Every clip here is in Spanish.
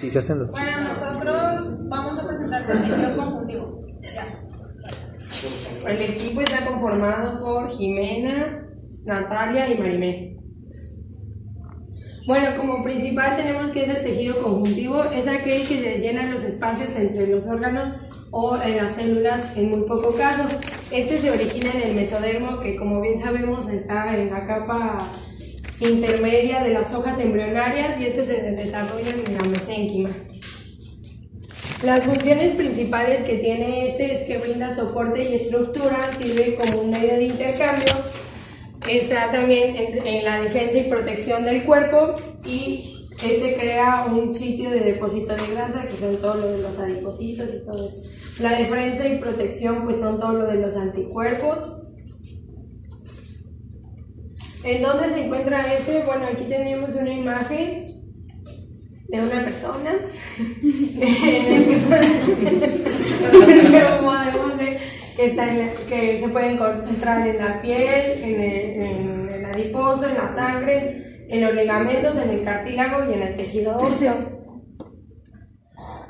Sí, se hacen los Bueno, nosotros vamos a presentar el tejido conjuntivo. Ya. El equipo está conformado por Jimena, Natalia y Marimé. Bueno, como principal tenemos que es el tejido conjuntivo, es aquel que se llena los espacios entre los órganos o en las células en muy poco caso. Este se origina en el mesodermo que como bien sabemos está en la capa intermedia de las hojas embrionarias y este se desarrolla en la mesénquima. Las funciones principales que tiene este es que brinda soporte y estructura, sirve como un medio de intercambio, está también en, la defensa y protección del cuerpo y este crea un sitio de depósito de grasa, que son todos los adipocitos y todo eso. La defensa y protección, pues son todo lo de los anticuerpos. ¿En dónde se encuentra este? Bueno, aquí tenemos una imagen de una persona. que se puede encontrar en la piel, en el, en el adiposo, en la sangre, en los ligamentos, en el cartílago y en el tejido óseo.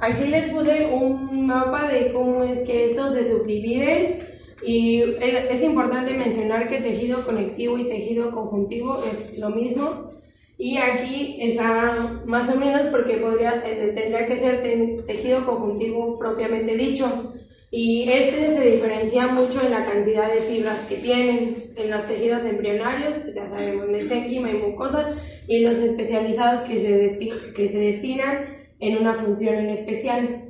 Aquí les puse un mapa de cómo es que estos se subdividen y es, es importante mencionar que tejido conectivo y tejido conjuntivo es lo mismo. Y aquí está más o menos porque podría, eh, tendría que ser te- tejido conjuntivo propiamente dicho. Y este se diferencia mucho en la cantidad de fibras que tienen. En los tejidos embrionarios, pues ya sabemos, mesénquima y mucosa, y los especializados que se, que se destinan en una función en especial.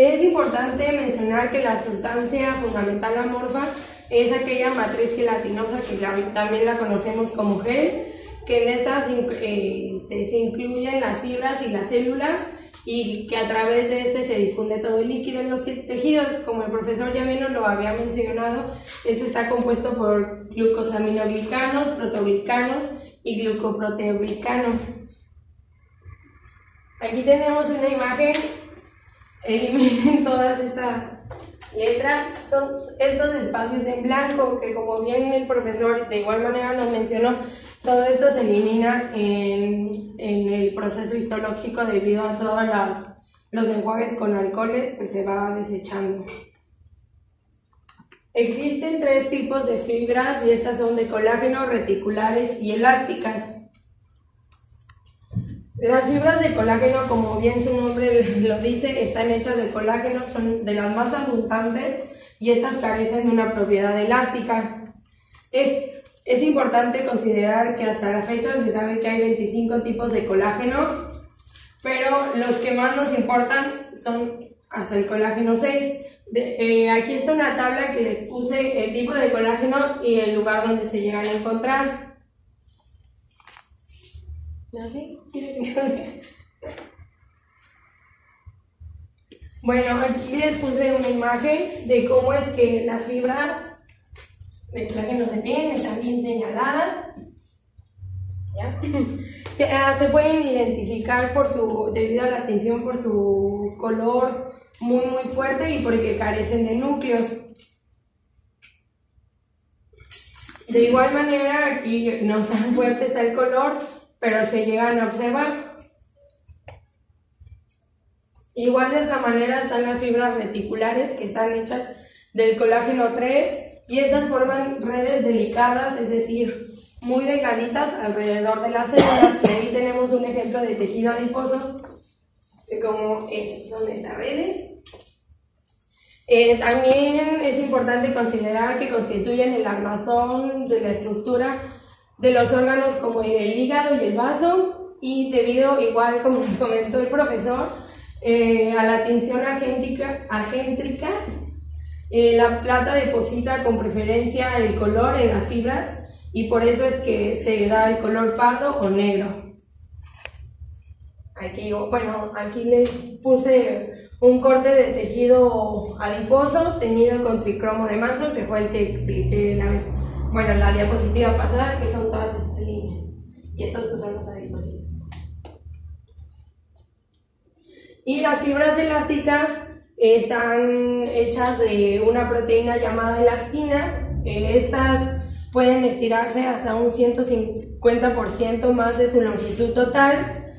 Es importante mencionar que la sustancia fundamental amorfa es aquella matriz gelatinosa que también la conocemos como gel, que en esta se, inc- eh, este, se incluyen las fibras y las células y que a través de este se difunde todo el líquido en los tejidos. Como el profesor ya bien lo había mencionado, este está compuesto por glucosaminoglicanos, proteoglicanos y glucoproteoglicanos. Aquí tenemos una imagen, eliminen todas estas letras, son estos espacios en blanco que como bien el profesor de igual manera nos mencionó, todo esto se elimina en, en el proceso histológico debido a todos los enjuagues con alcoholes, pues se va desechando. Existen tres tipos de fibras y estas son de colágeno, reticulares y elásticas. Las fibras de colágeno, como bien su nombre lo dice, están hechas de colágeno, son de las más abundantes y estas carecen de una propiedad elástica. Es, es importante considerar que hasta la fecha se sabe que hay 25 tipos de colágeno, pero los que más nos importan son hasta el colágeno 6. De- eh, aquí está una tabla que les puse el tipo de colágeno y el lugar donde se llegan a encontrar. ¿Así? Bueno, aquí les puse una imagen de cómo es que las fibras de colágeno de piel están bien señaladas. ¿Ya? Que, ah, se pueden identificar por su, debido a la tinción por su color muy muy fuerte y porque carecen de núcleos. De igual manera, aquí no tan fuerte está el color, pero se llegan a observar. Igual de esta manera están las fibras reticulares que están hechas del colágeno 3 y estas forman redes delicadas, es decir, muy delgaditas alrededor de las células. Y ahí tenemos un ejemplo de tejido adiposo, que como es- son estas redes. Eh, también es importante considerar que constituyen el armazón de la estructura de los órganos como el hígado y el vaso y debido, igual como nos comentó el profesor, eh, a la tinción agéntica, agéntrica, eh, la plata deposita con preferencia el color en las fibras y por eso es que se da el color pardo o negro. Aquí, bueno, aquí les puse un corte de tejido adiposo teñido con tricromo de Manson, que fue el que expliqué la vez, bueno, la diapositiva pasada, que son todas estas líneas. Y estos pues, son los adipocitos. Y las fibras elásticas están hechas de una proteína llamada elastina. Estas pueden estirarse hasta un 150% más de su longitud total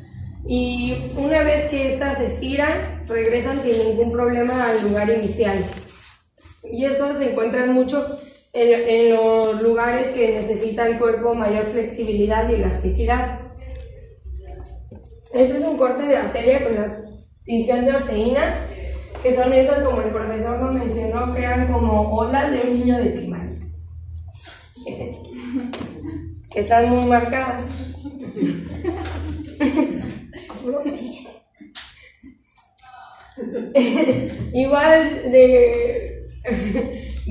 y una vez que estas se estiran, regresan sin ningún problema al lugar inicial. Y estas se encuentran mucho en, los lugares que necesita el cuerpo mayor flexibilidad y elasticidad. Este es un corte de arteria con la tinción de orseína, que son estas como el profesor nos mencionó, que eran como olas de un niño de primaria. que están muy marcadas. Igual de,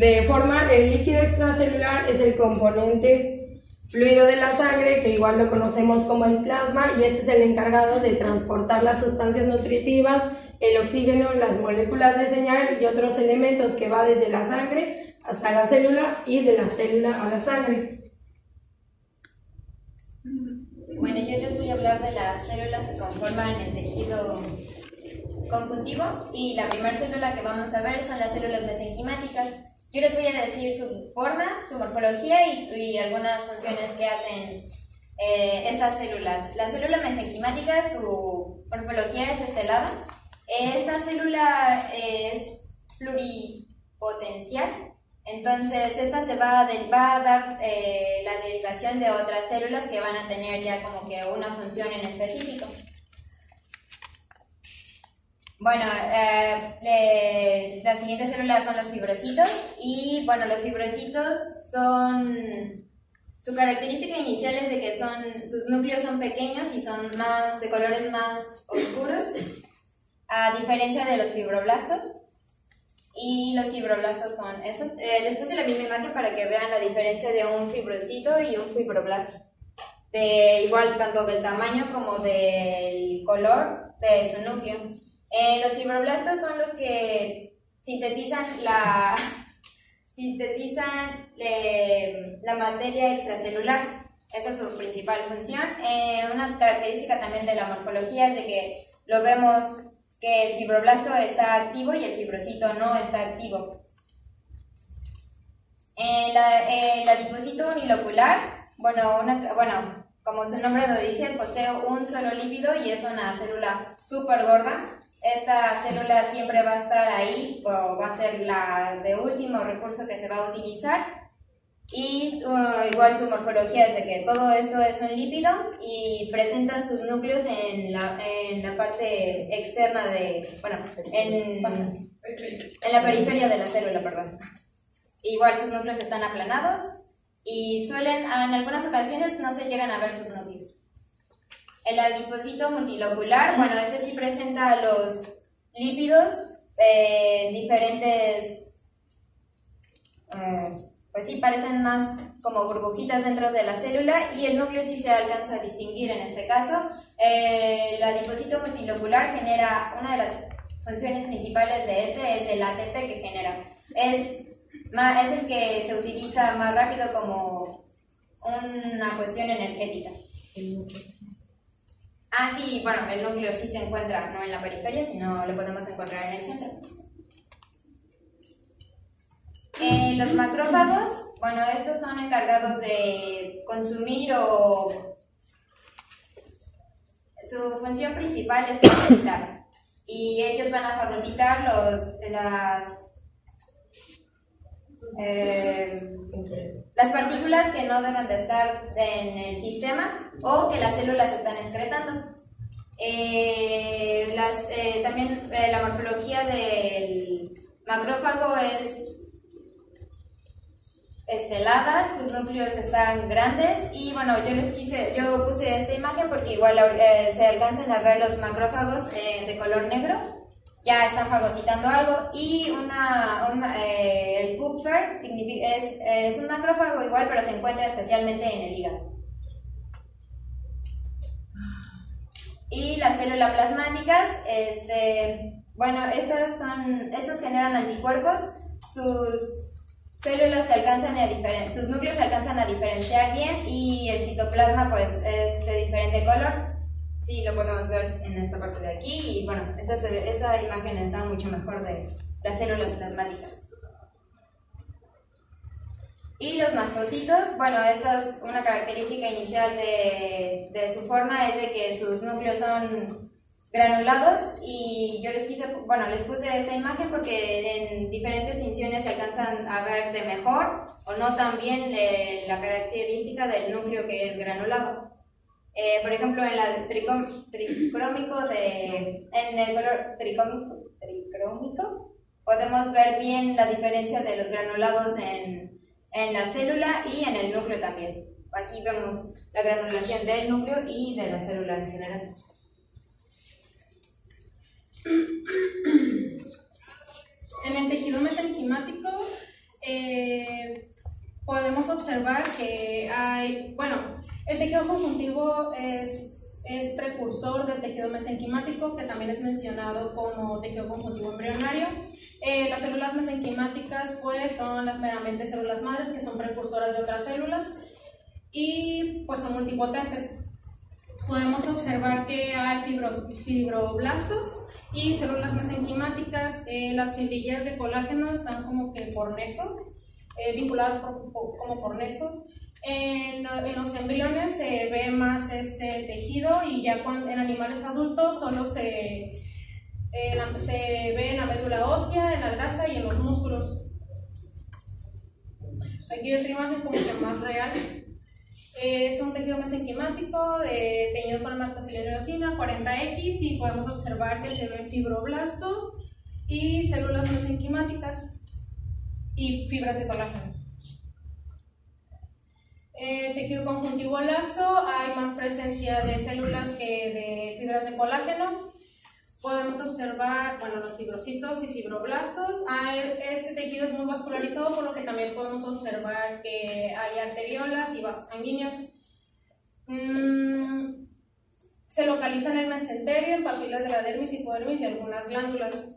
de forma, el líquido extracelular es el componente fluido de la sangre, que igual lo conocemos como el plasma, y este es el encargado de transportar las sustancias nutritivas, el oxígeno, las moléculas de señal y otros elementos que va desde la sangre hasta la célula y de la célula a la sangre. Bueno, yo les voy a hablar de las células que conforman el tejido conjuntivo y la primera célula que vamos a ver son las células mesenquimáticas. Yo les voy a decir su forma, su morfología y, algunas funciones que hacen eh, estas células. La célula mesenquimática, su morfología es estelada. Esta célula es pluripotencial, entonces esta se va a, dar eh, la derivación de otras células que van a tener ya como que una función en específico. Bueno, eh, las siguientes células son los fibrocitos y bueno, los fibrocitos son, su característica inicial es de que son, sus núcleos son pequeños y son más, de colores más oscuros, a diferencia de los fibroblastos. Y los fibroblastos son esos. Eh, les puse la misma imagen para que vean la diferencia de un fibrocito y un fibroblasto. De igual tanto del tamaño como del color de su núcleo. Eh, los fibroblastos son los que sintetizan la, sintetizan eh, la materia extracelular. Esa es su principal función. Eh, una característica también de la morfología es de que lo vemos que el fibroblasto está activo y el fibrocito no está activo. El la, adipocito unilocular, bueno, una, bueno, como su nombre lo dice, posee un solo lípido y es una célula súper gorda esta célula siempre va a estar ahí, o va a ser la de último recurso que se va a utilizar. Y igual su morfología es de que todo esto es un lípido y presenta sus núcleos en la, en la parte externa de, bueno, en, en la periferia de la célula, perdón. Igual sus núcleos están aplanados y suelen, en algunas ocasiones no se llegan a ver sus núcleos. El adipocito multilocular, bueno, este sí presenta los lípidos eh, diferentes, eh, pues sí, parecen más como burbujitas dentro de la célula y el núcleo sí se alcanza a distinguir en este caso. El adipocito multilocular genera, una de las funciones principales de este es el ATP que genera. Es, es el que se utiliza más rápido como una cuestión energética. Ah, sí, bueno, el núcleo sí se encuentra no en la periferia, sino lo podemos encontrar en el centro. Eh, los macrófagos, bueno, estos son encargados de consumir o... Su función principal es fagocitar. Y ellos van a fagocitar los, las eh, las partículas que no deben de estar en el sistema o que las células están excretando. Eh, las, eh, también la morfología del macrófago es estelada, sus núcleos están grandes y bueno, yo les quise, yo puse esta imagen porque igual se alcanzan a ver los macrófagos de color negro ya están fagocitando algo y una, eh, el Kupfer es, es un macrófago igual, pero se encuentra especialmente en el hígado. Y las células plasmáticas, este, bueno, estas son, estos generan anticuerpos, sus células se alcanzan a diferenciar, sus núcleos se alcanzan a diferenciar bien y el citoplasma pues es de diferente color. Sí, lo podemos ver en esta parte de aquí y bueno, esta, esta imagen está mucho mejor de las células plasmáticas. Y los mastocitos, bueno, esta es una característica inicial de, de su forma, es de que sus núcleos son granulados y yo les quise, bueno, les puse esta imagen porque en diferentes tinciones se alcanzan a ver de mejor o no también eh, la característica del núcleo que es granulado. Eh, por ejemplo, en la tricrómico de, en el color tricómico, tricrómico podemos ver bien la diferencia de los granulados en en la célula y en el núcleo también. Aquí vemos la granulación del núcleo y de la célula en general. En el tejido mesenquimático eh, podemos observar que hay, bueno, el tejido conjuntivo es, es precursor del tejido mesenquimático, que también es mencionado como tejido conjuntivo embrionario. Eh, las células mesenquimáticas pues son las meramente células madres que son precursoras de otras células y pues son multipotentes. Podemos observar que hay fibros, fibroblastos y células mesenquimáticas. Eh, las fibrillas de colágeno están como que por nexos, eh, vinculadas como por nexos. En, en, los embriones se ve más este tejido y ya en animales adultos solo se se ve en la médula ósea, en la grasa y en los músculos. Aquí otra imagen como que más real. Es un tejido mesenquimático de, teñido con macrocileriosina 40X y podemos observar que se ven fibroblastos y células mesenquimáticas y fibras de colágeno. En tejido conjuntivo laxo hay más presencia de células que de fibras de colágeno podemos observar, bueno, los fibrocitos y fibroblastos. Ah, este tejido es muy vascularizado, por lo que también podemos observar que hay arteriolas y vasos sanguíneos. Mm, se localizan en el mesenterio, en papilas de la dermis, hipodermis y algunas glándulas.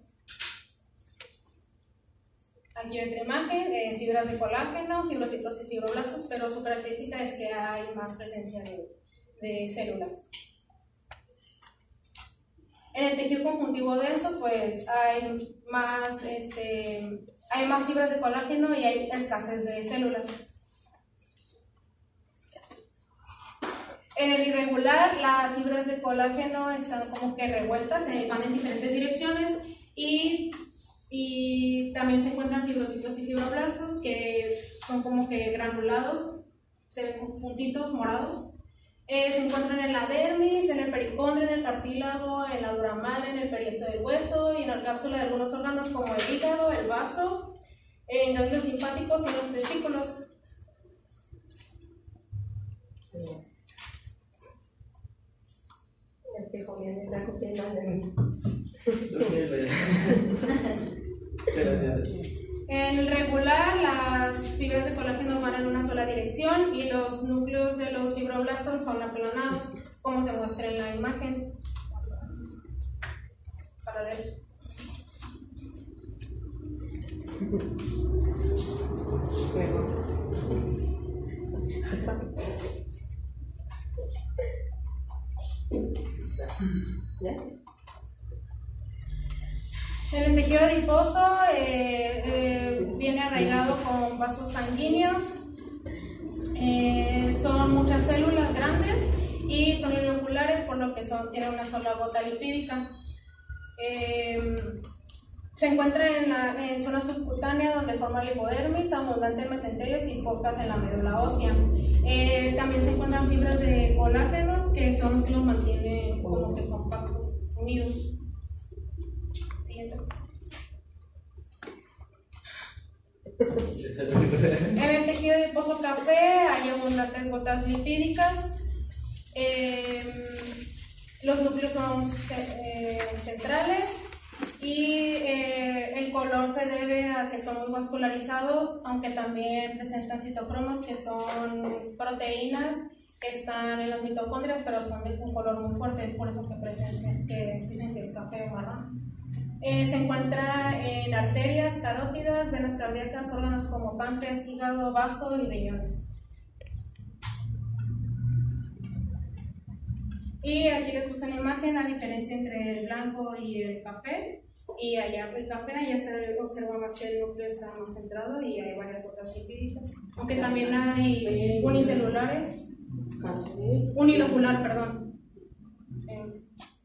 Aquí otra imagen, eh, fibras de colágeno, fibrocitos y fibroblastos, pero su característica es que hay más presencia de, de células. En el tejido conjuntivo denso, pues hay más, este, hay más fibras de colágeno y hay escasez de células. En el irregular, las fibras de colágeno están como que revueltas, eh, van en diferentes direcciones y, y también se encuentran fibrocitos y fibroblastos que son como que granulados, se ven puntitos morados. Eh, se encuentran en la dermis, en el pericondrio, en el cartílago, en la dura madre, en el perieste del hueso y en la cápsula de algunos órganos como el hígado, el vaso, en ganglios linfáticos y en los testículos. En el regular, las fibras de colágeno van en una sola dirección y los núcleos de los fibroblastos son aplanados, como se muestra en la imagen. Para ver. En el tejido adiposo eh, eh, viene arraigado con vasos sanguíneos. Eh, son muchas células grandes y son inoculares, por lo que son, tienen una sola gota lipídica. se encuentra en, la, en zona subcutánea donde forma lipodermis, abundante en mesentelios y pocas en la médula ósea. también se encuentran fibras de colágeno que son los que los mantienen como que compactos, unidos. En el café hay abundantes gotas lipídicas. Em, los núcleos son eh, centrales y eh, el color se debe a que son muy vascularizados, aunque también presentan citocromos, que son proteínas que están en las mitocondrias, pero son de un color muy fuerte, es por eso que, que dicen que es café marrón. Eh, se encuentra en arterias, carótidas, venas cardíacas, órganos como páncreas, hígado, vaso y riñones. Y aquí les puse una imagen, la diferencia entre el blanco y el café. y allá el café ya se observa más que el núcleo está más centrado y hay varias gotas lipídicas. Aunque también hay unicelulares, unilocular, perdón. Eh,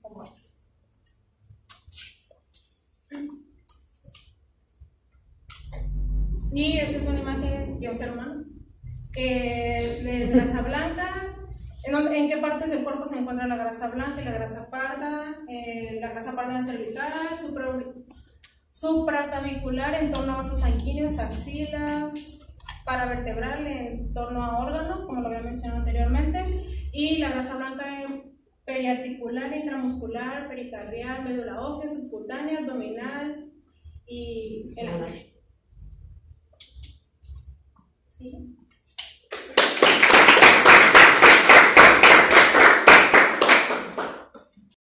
como esto. Y esta es una imagen de un ser humano que es grasa blanca. ¿En, dónde- en qué partes del cuerpo se encuentra la grasa blanca y la grasa parda? Eh, la grasa parda en cervical, supra, supraclavicular en torno a vasos sanguíneos, axila, paravertebral en torno a órganos, como lo había mencionado anteriormente, y la grasa blanca en periarticular, intramuscular, pericardial, médula ósea, subcutánea, abdominal y el anal. 哎